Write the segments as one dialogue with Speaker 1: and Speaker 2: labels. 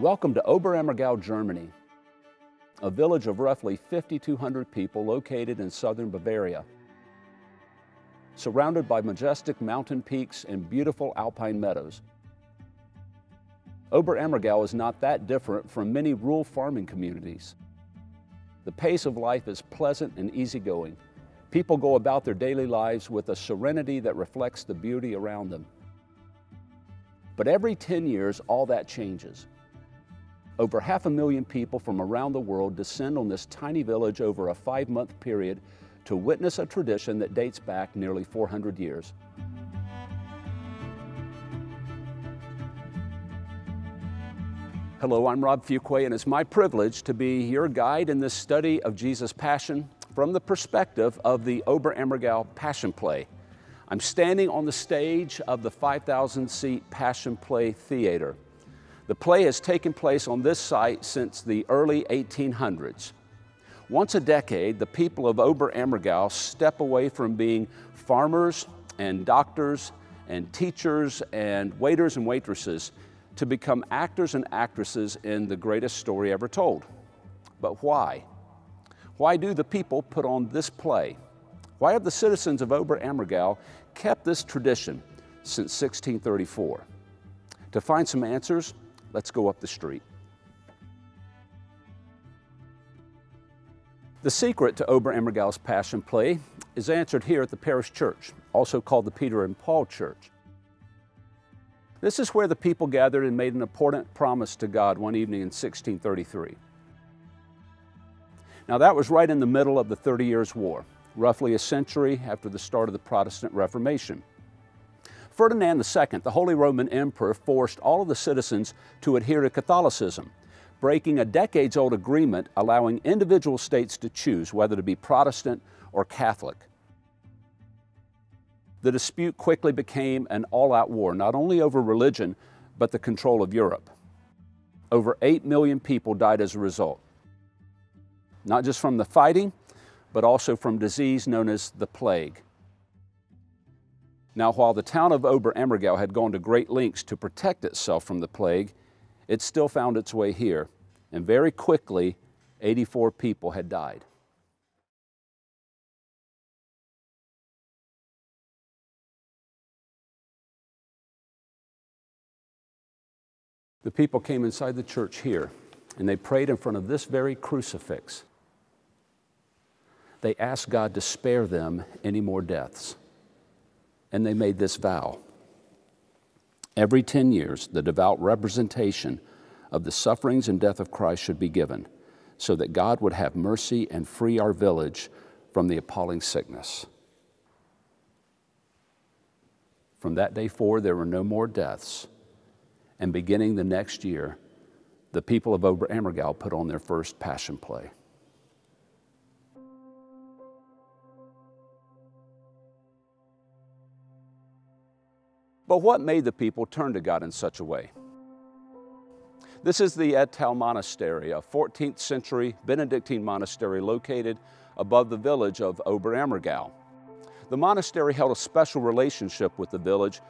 Speaker 1: Welcome to Oberammergau, Germany, a village of roughly 5,200 people located in southern Bavaria. Surrounded by majestic mountain peaks and beautiful alpine meadows. Oberammergau is not that different from many rural farming communities. The pace of life is pleasant and easygoing. People go about their daily lives with a serenity that reflects the beauty around them. But every 10 years, all that changes. Over half a million people from around the world descend on this tiny village over a five month period to witness a tradition that dates back nearly 400 years. Hello, I'm Rob Fuquay, and it's my privilege to be your guide in this study of Jesus' Passion from the perspective of the Oberammergau Passion Play. I'm standing on the stage of the 5,000 seat Passion Play Theater. The play has taken place on this site since the early 1800s. Once a decade, the people of Oberammergau step away from being farmers and doctors and teachers and waiters and waitresses to become actors and actresses in the greatest story ever told. But why? Why do the people put on this play? Why have the citizens of Oberammergau kept this tradition since 1634? To find some answers, Let's go up the street. The secret to Oberammergau's Passion Play is answered here at the parish church, also called the Peter and Paul Church. This is where the people gathered and made an important promise to God one evening in 1633. Now that was right in the middle of the Thirty Years' War, roughly a century after the start of the Protestant Reformation. Ferdinand II, the Holy Roman Emperor, forced all of the citizens to adhere to Catholicism, breaking a decades old agreement allowing individual states to choose whether to be Protestant or Catholic. The dispute quickly became an all out war, not only over religion, but the control of Europe. Over 8 million people died as a result, not just from the fighting, but also from disease known as the plague. Now, while the town of Oberammergau had gone to great lengths to protect itself from the plague, it still found its way here, and very quickly, 84 people had died. The people came inside the church here, and they prayed in front of this very crucifix. They asked God to spare them any more deaths and they made this vow. Every 10 years, the devout representation of the sufferings and death of Christ should be given, so that God would have mercy and free our village from the appalling sickness. From that day forward, there were no more deaths. And beginning the next year, the people of Oberammergau put on their first passion play. But what made the people turn to God in such a way? This is the Ettal Monastery, a 14th century Benedictine monastery located above the village of Oberammergau. The monastery held a special relationship with the village,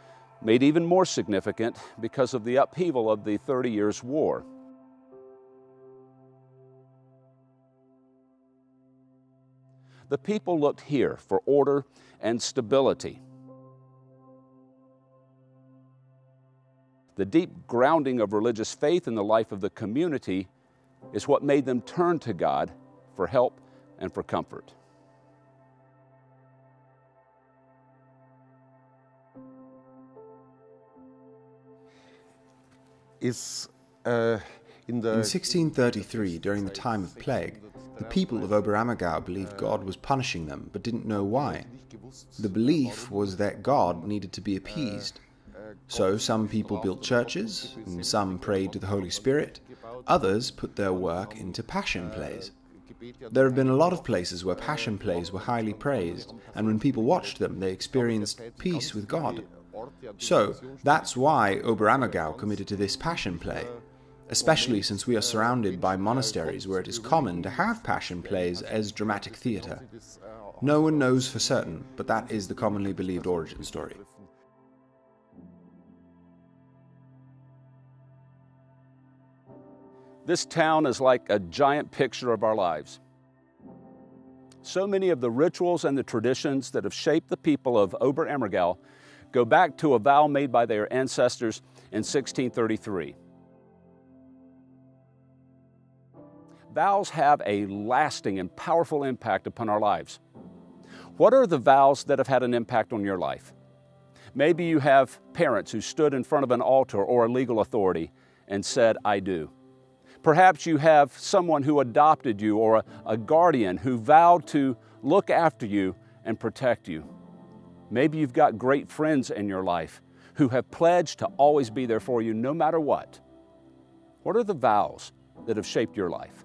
Speaker 1: made even more significant because of the upheaval of the Thirty Years' War. The people looked here for order and stability. The deep grounding of religious faith in the life of the community is what made them turn to God for help and for comfort.
Speaker 2: Is, uh, in, in 1633, during the time of plague, the people of Oberammergau believed God was punishing them, but didn't know why. The belief was that God needed to be appeased. So some people built churches, and some prayed to the Holy Spirit, others put their work into passion plays. There have been a lot of places where passion plays were highly praised, and when people watched them, they experienced peace with God. So, that's why Oberammergau committed to this passion play, especially since we are surrounded by monasteries where it is common to have passion plays as dramatic theatre. No one knows for certain, but that is the commonly believed origin story.
Speaker 1: This town is like a giant picture of our lives. So many of the rituals and the traditions that have shaped the people of Oberammergau go back to a vow made by their ancestors in 1633. Vows have a lasting and powerful impact upon our lives. What are the vows that have had an impact on your life? Maybe you have parents who stood in front of an altar or a legal authority and said, I do. Perhaps you have someone who adopted you or a, a, guardian who vowed to look after you and protect you. Maybe you've got great friends in your life who have pledged to always be there for you no matter what. What are the vows that have shaped your life?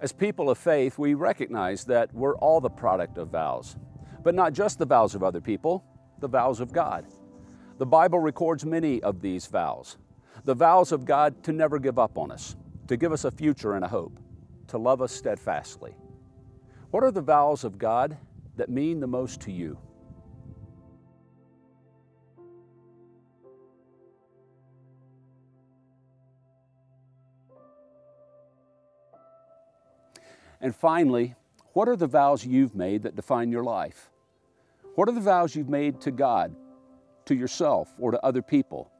Speaker 1: As people of faith, we recognize that we're all the product of vows, but not just the vows of other people, the vows of God. The Bible records many of these vows. The vows of God to never give up on us, to give us a future and a hope, to love us steadfastly. What are the vows of God that mean the most to you? And finally, what are the vows you've made that define your life? What are the vows you've made to God, to yourself, or to other people?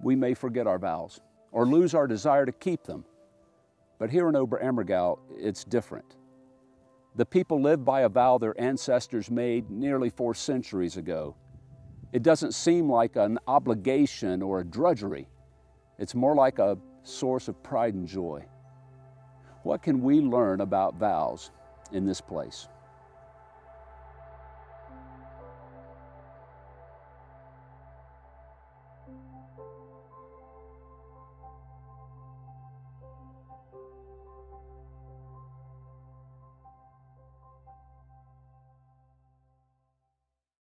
Speaker 1: We may forget our vows or lose our desire to keep them. But here in Oberammergau, it's different. The people live by a vow their ancestors made nearly four centuries ago it doesn't seem like an obligation or a drudgery. It's more like a source of pride and joy. What can we learn about vows in this place?